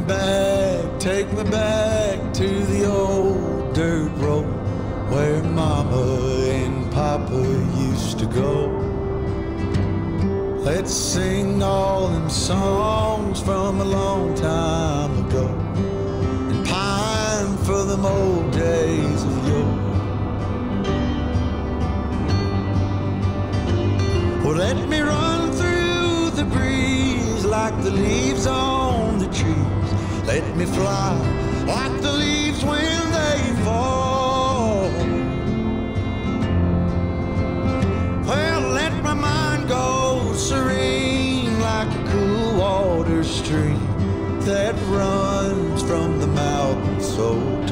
me back, take me back to the old dirt road where Mama and Papa used to go. Let's sing all them songs me fly like the leaves when they fall. Well, let my mind go serene like a cool water stream that runs from the mountain so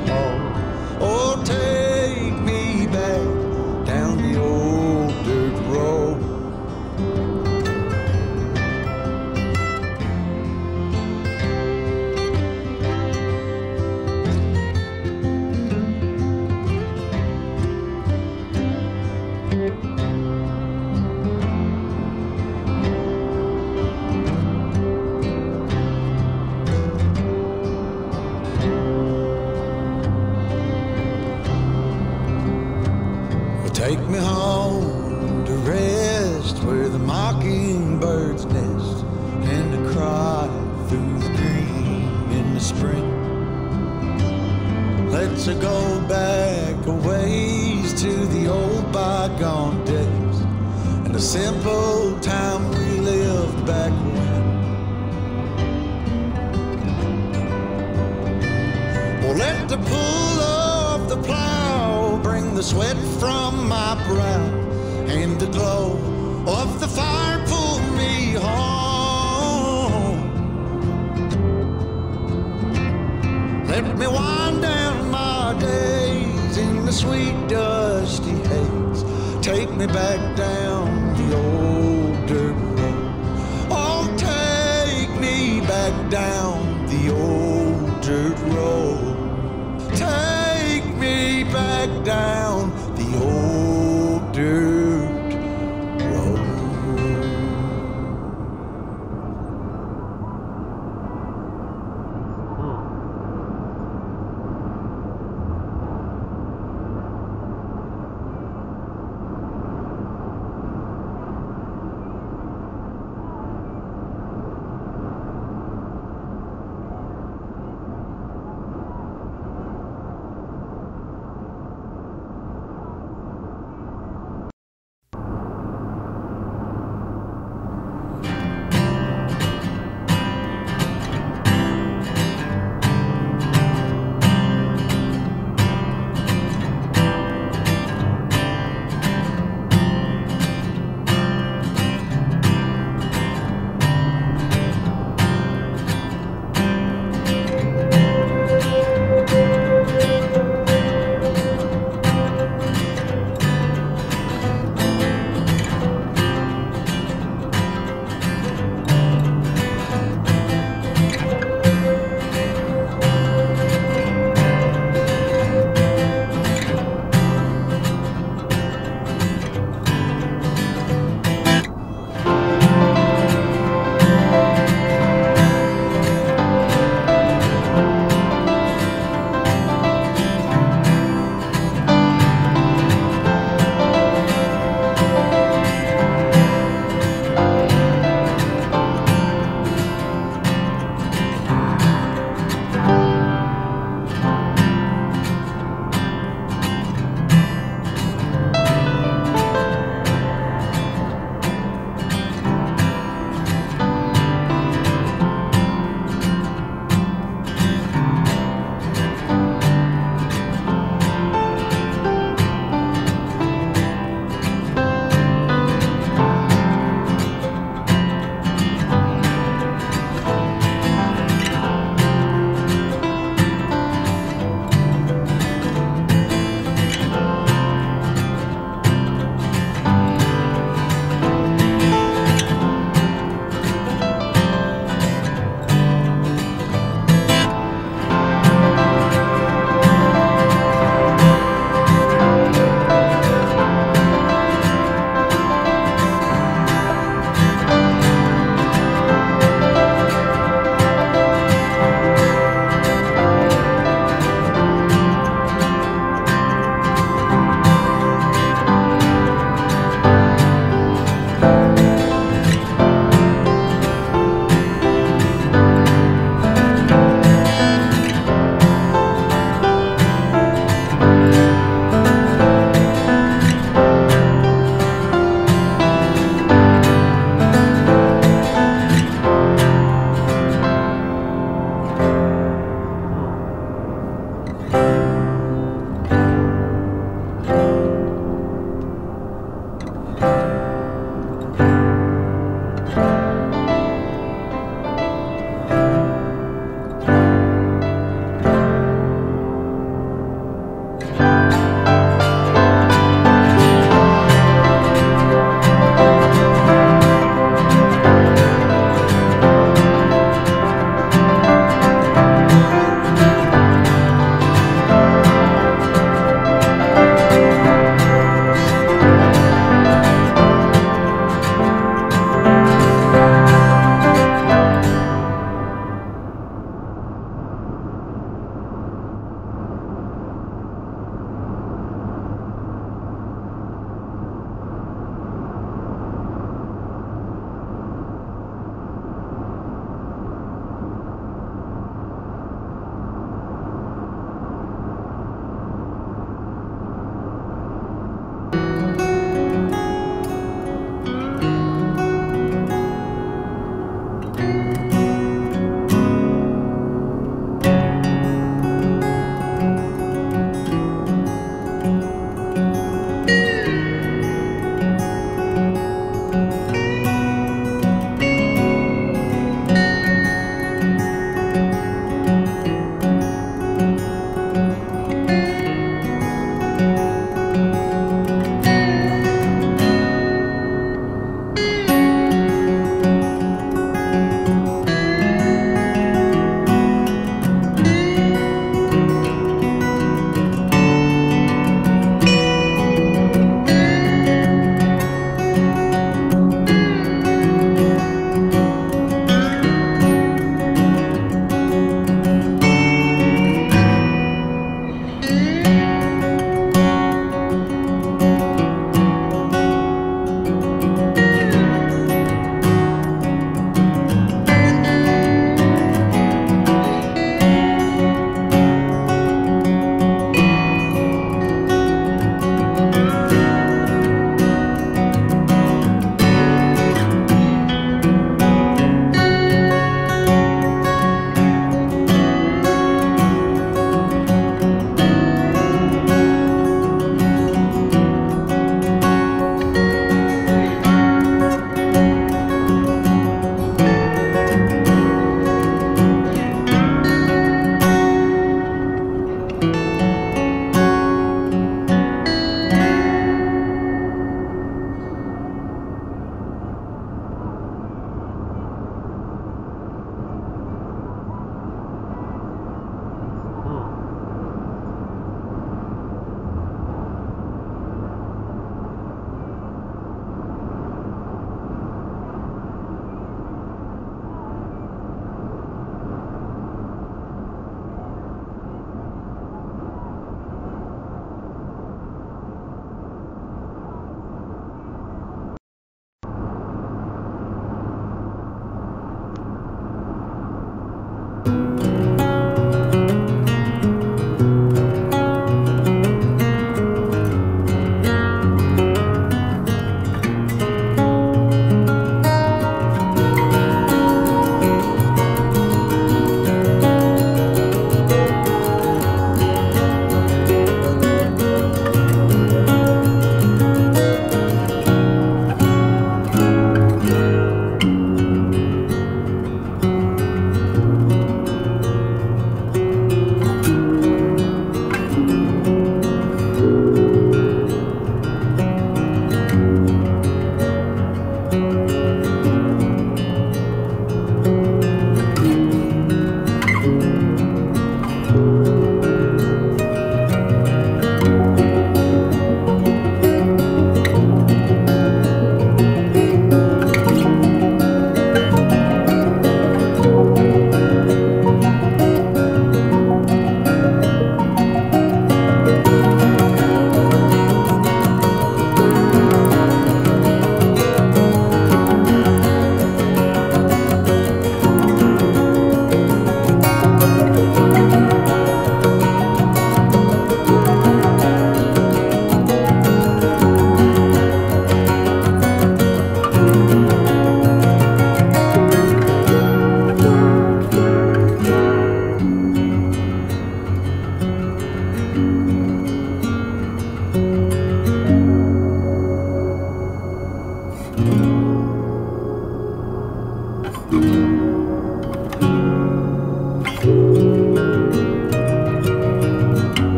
the sweat from my brow, and the glow of the fire pull me home. Let me wind down my days in the sweet dusty haze. Take me back down the old dirt road. Oh, take me back down the old dirt road. Take me back down